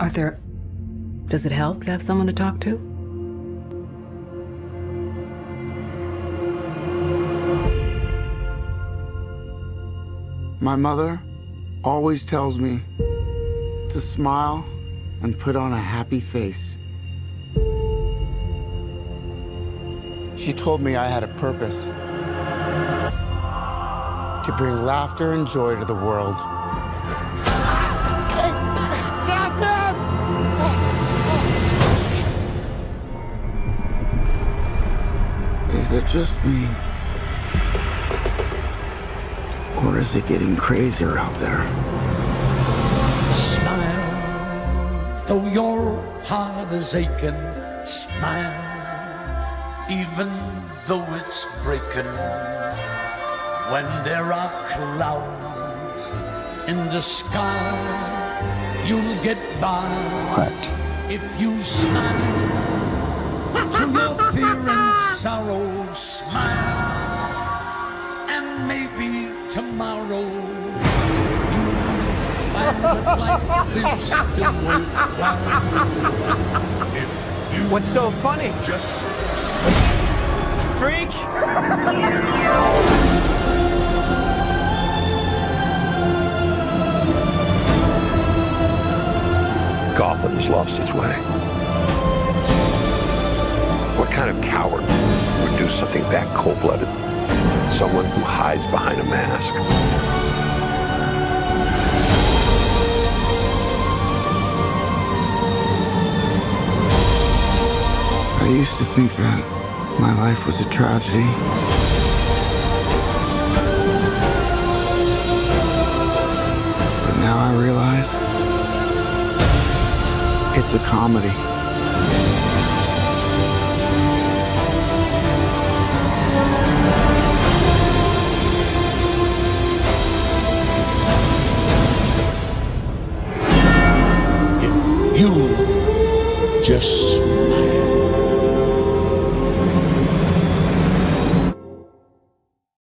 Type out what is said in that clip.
Arthur, Does it help to have someone to talk to? My mother always tells me to smile and put on a happy face. She told me I had a purpose to bring laughter and joy to the world. Is it just me? Or is it getting crazier out there? Smile, though your heart is aching. Smile, even though it's breaking. When there are clouds in the sky, you'll get by. What? If you smile your fear and sorrow, smile, and maybe tomorrow you'll find that life is still worthwhile. If you What's so funny? just Freak! Gotham has lost its way. Kind of coward would do something that cold-blooded? Someone who hides behind a mask. I used to think that my life was a tragedy. But now I realize it's a comedy. Just